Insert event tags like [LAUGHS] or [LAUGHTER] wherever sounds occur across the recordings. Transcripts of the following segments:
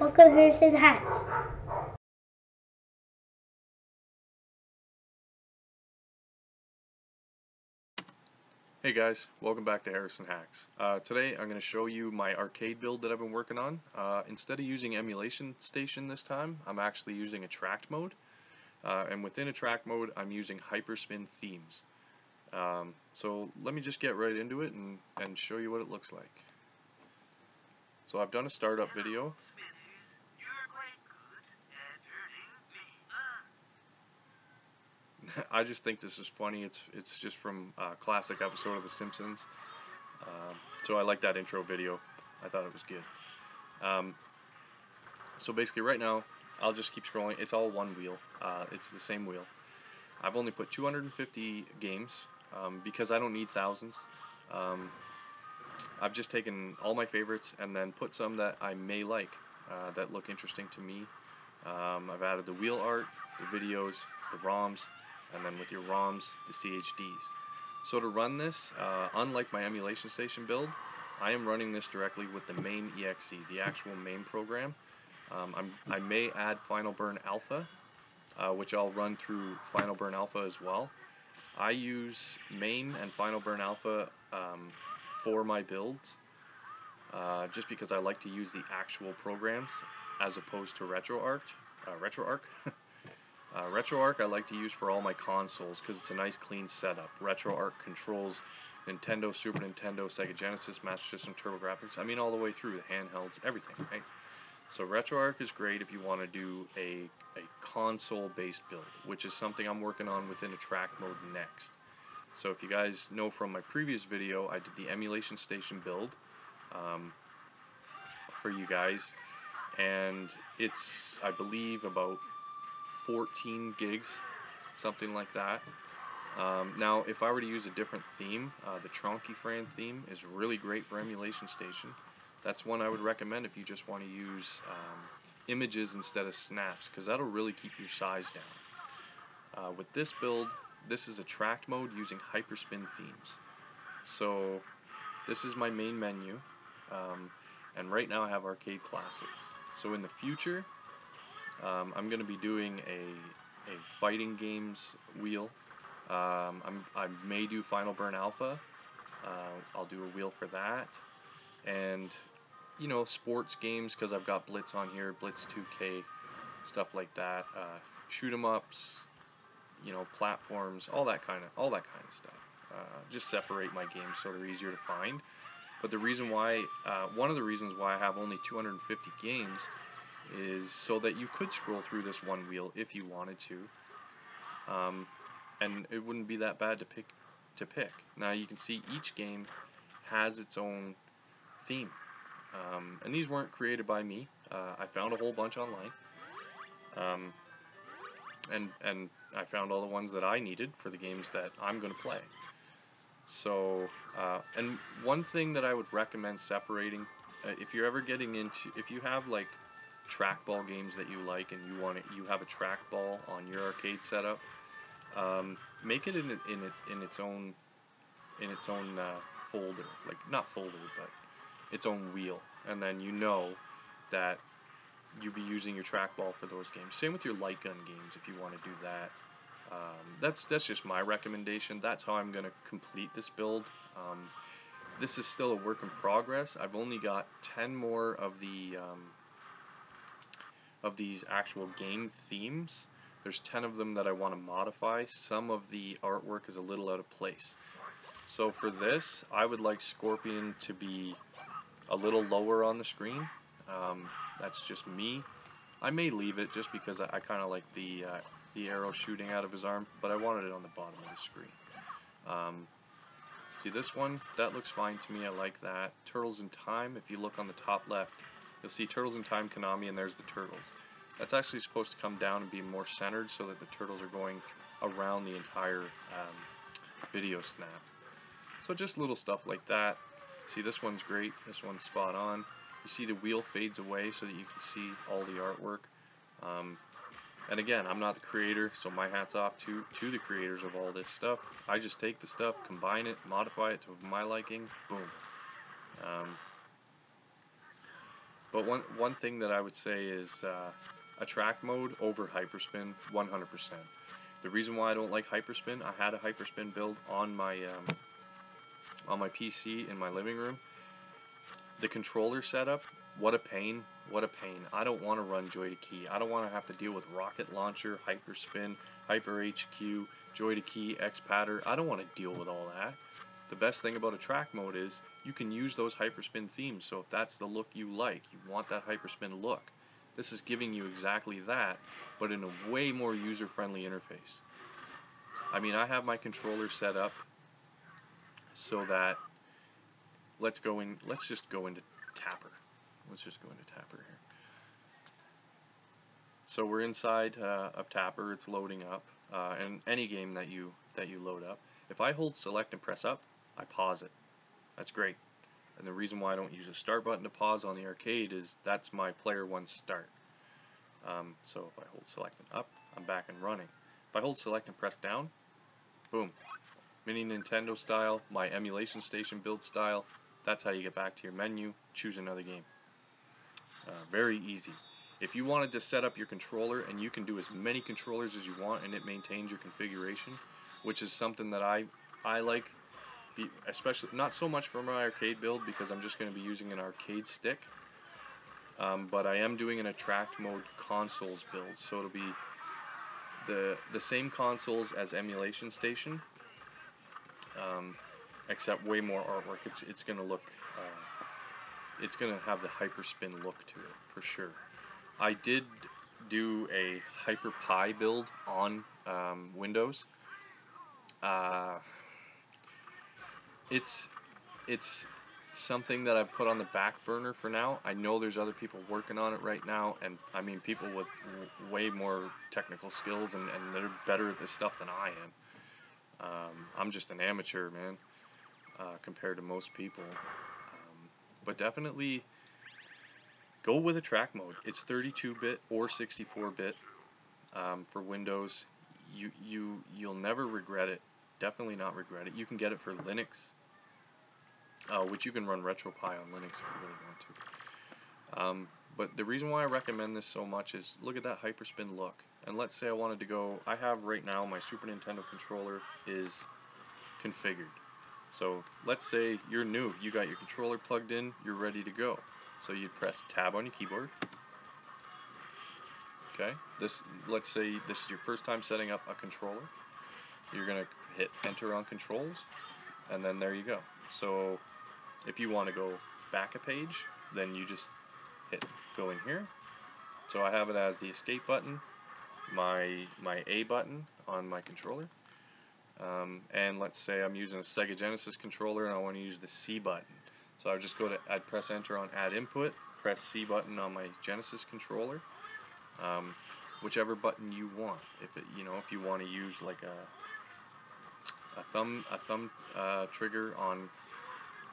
Welcome to Harrison Hacks. Hey guys, welcome back to Harrison Hacks. Uh, today I'm going to show you my arcade build that I've been working on. Uh, instead of using emulation station this time, I'm actually using attract mode. Uh, and within attract mode, I'm using hyperspin themes. Um, so let me just get right into it and, and show you what it looks like. So I've done a startup video. [LAUGHS] I just think this is funny. It's it's just from a classic episode of The Simpsons. Um, so I like that intro video. I thought it was good. Um, so basically right now, I'll just keep scrolling. It's all one wheel. Uh, it's the same wheel. I've only put 250 games um, because I don't need thousands. Um, I've just taken all my favorites and then put some that I may like uh, that look interesting to me. Um, I've added the wheel art, the videos, the ROMs, and then with your ROMs, the CHDs. So to run this, uh, unlike my emulation station build, I am running this directly with the MAME EXE, the actual main program. Um, i may add Final Burn Alpha, uh, which I'll run through Final Burn Alpha as well. I use MAME and Final Burn Alpha um, for my builds, uh, just because I like to use the actual programs as opposed to RetroArch. Uh, RetroArch. [LAUGHS] Uh, RetroArch I like to use for all my consoles because it's a nice clean setup. RetroArch controls Nintendo, Super Nintendo, Sega Genesis, Master System, TurboGrafx. I mean all the way through, the handhelds, everything, right? So RetroArch is great if you want to do a, a console-based build, which is something I'm working on within attract mode next. So if you guys know from my previous video, I did the emulation station build um, for you guys, and it's, I believe, about 14 gigs, something like that. Um, now, if I were to use a different theme, uh, the Tronkyfran theme is really great for emulation station. That's one I would recommend if you just want to use um, images instead of snaps, because that'll really keep your size down. Uh, with this build, this is attract mode using hyperspin themes. So this is my main menu, um, and right now I have arcade classics. So in the future, um, I'm going to be doing a, a fighting games wheel. Um, i may do Final Burn Alpha. Uh, I'll do a wheel for that. And, you know, sports games because I've got Blitz on here, Blitz 2K, stuff like that. Uh, shoot 'em ups, you know, platforms, all that kind of all that kind of stuff. Uh, just separate my games so they're easier to find. But the reason why, uh, one of the reasons why I have only 250 games is so that you could scroll through this one wheel if you wanted to. Um, and it wouldn't be that bad to pick to pick. Now you can see each game has its own theme. Um, and these weren't created by me. Uh, I found a whole bunch online. Um, and, and I found all the ones that I needed for the games that I'm going to play. So, uh, and one thing that I would recommend separating, uh, if you're ever getting into, if you have like trackball games that you like and you want it, you have a trackball on your arcade setup, um, make it in in it in its own in its own uh, folder, like not folder, but its own wheel, and then you know that you'll be using your trackball for those games. Same with your light gun games if you want to do that. Um, that's that's just my recommendation. That's how I'm going to complete this build. Um, this is still a work in progress. I've only got 10 more of the um, of these actual game themes. There's 10 of them that I want to modify. Some of the artwork is a little out of place. So for this, I would like Scorpion to be a little lower on the screen. Um, that's just me. I may leave it just because I, I kind of like the uh, the arrow shooting out of his arm, but I wanted it on the bottom of the screen. Um, see this one? That looks fine to me. I like that. Turtles in Time, if you look on the top left, You'll see Turtles in Time Konami and there's the turtles. That's actually supposed to come down and be more centered so that the turtles are going around the entire um, video snap. So just little stuff like that. See this one's great, this one's spot on. You see the wheel fades away so that you can see all the artwork. Um, and again, I'm not the creator, so my hat's off to, to the creators of all this stuff. I just take the stuff, combine it, modify it to my liking, boom. Um, But one one thing that I would say is uh, attract mode over hyperspin 100%. The reason why I don't like hyperspin, I had a hyperspin build on my um, on my PC in my living room. The controller setup, what a pain, what a pain. I don't want to run JoyToKey. I don't want to have to deal with RocketLauncher, hyperspin, HyperHQ, Joy to Key, Xpadder. I don't want to deal with all that. The best thing about attract mode is you can use those hyperspin themes. So if that's the look you like, you want that hyperspin look. This is giving you exactly that, but in a way more user-friendly interface. I mean, I have my controller set up so that let's go in. Let's just go into Tapper. Let's just go into Tapper here. So we're inside uh, of Tapper. It's loading up, uh, and any game that you that you load up. If I hold select and press up, I pause it. That's great. And the reason why I don't use a start button to pause on the arcade is that's my player one start. Um, so if I hold select and up, I'm back and running. If I hold select and press down, boom. Mini Nintendo style, my emulation station build style, that's how you get back to your menu, choose another game. Uh, very easy. If you wanted to set up your controller and you can do as many controllers as you want and it maintains your configuration, which is something that I, I like especially not so much for my arcade build because I'm just going to be using an arcade stick. Um, but I am doing an attract mode consoles build, so it'll be the the same consoles as Emulation Station, um, except way more artwork. It's it's going to look, uh, it's going to have the hyperspin look to it for sure. I did do a HyperPie build on um, Windows. Uh, it's it's something that I've put on the back burner for now. I know there's other people working on it right now, and I mean people with way more technical skills and, and they're better at this stuff than I am. Um, I'm just an amateur, man, uh, compared to most people. Um, but definitely go with attract mode. It's 32-bit or 64-bit um, for Windows. You you you'll never regret it. Definitely not regret it. You can get it for Linux uh, which you can run RetroPie on Linux if you really want to. Um, but the reason why I recommend this so much is look at that hyperspin look. And let's say I wanted to go, I have right now my Super Nintendo controller is configured. So let's say you're new, you got your controller plugged in, you're ready to go. So you'd press tab on your keyboard. Okay, this let's say this is your first time setting up a controller. You're gonna hit enter on controls, and then there you go. So if you want to go back a page, then you just hit go in here. So I have it as the escape button, my my A button on my controller. Um, and let's say I'm using a Sega Genesis controller and I want to use the C button. So I just go to I'd press enter on add input, press C button on my Genesis controller. Um, whichever button you want. If it, you know, if you want to use like a a thumb a thumb uh, trigger on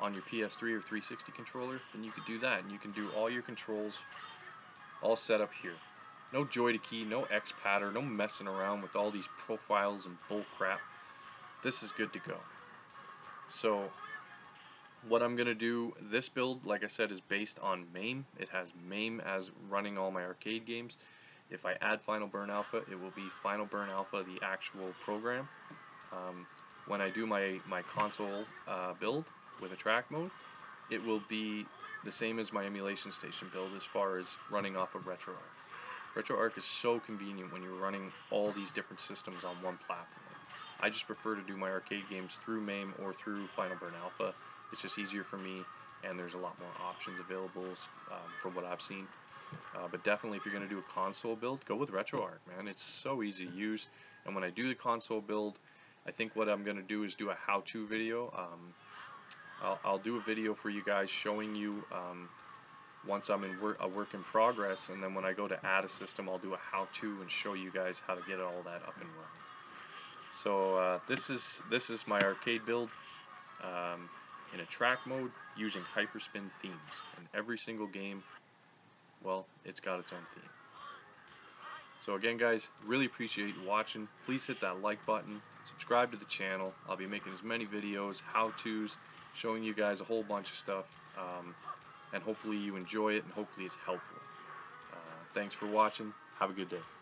on your PS3 or 360 controller, then you could do that. And you can do all your controls all set up here. No JoyToKey, no X pattern, no messing around with all these profiles and bull crap. This is good to go. So what I'm to do, this build, like I said, is based on MAME. It has MAME as running all my arcade games. If I add Final Burn Alpha, it will be Final Burn Alpha, the actual program. Um, when I do my, my console uh, build, with attract mode, it will be the same as my emulation station build as far as running off of RetroArch. RetroArch is so convenient when you're running all these different systems on one platform. I just prefer to do my arcade games through MAME or through Final Burn Alpha. It's just easier for me, and there's a lot more options available um, from what I've seen. Uh, but definitely, if you're going to do a console build, go with RetroArch, man. It's so easy to use. And when I do the console build, I think what I'm going to do is do a how-to video. Um, I'll, I'll do a video for you guys showing you um, once I'm in work, a work in progress and then when I go to add a system I'll do a how-to and show you guys how to get all that up and running. So uh, this is this is my arcade build um, in track mode using hyperspin themes and every single game well it's got its own theme. So again guys really appreciate you watching please hit that like button subscribe to the channel I'll be making as many videos how-tos showing you guys a whole bunch of stuff. Um, and hopefully you enjoy it and hopefully it's helpful. Uh, thanks for watching. Have a good day.